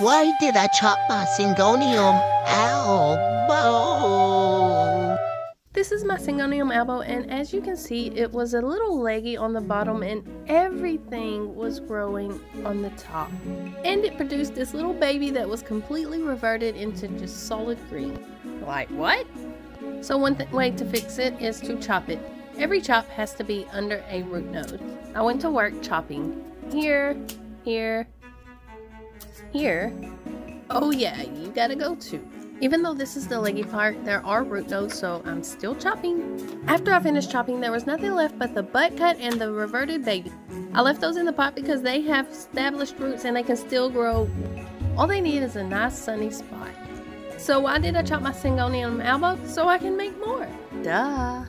Why did I chop my syngonium albo? This is my Syngonium albo and as you can see it was a little leggy on the bottom and everything was growing on the top. And it produced this little baby that was completely reverted into just solid green. Like what? So one way to fix it is to chop it. Every chop has to be under a root node. I went to work chopping here, here, here. Oh yeah, you gotta go too. Even though this is the leggy part, there are root nodes, so I'm still chopping. After I finished chopping, there was nothing left but the butt cut and the reverted baby. I left those in the pot because they have established roots and they can still grow. All they need is a nice sunny spot. So why did I chop my Syngonium albo? So I can make more. Duh.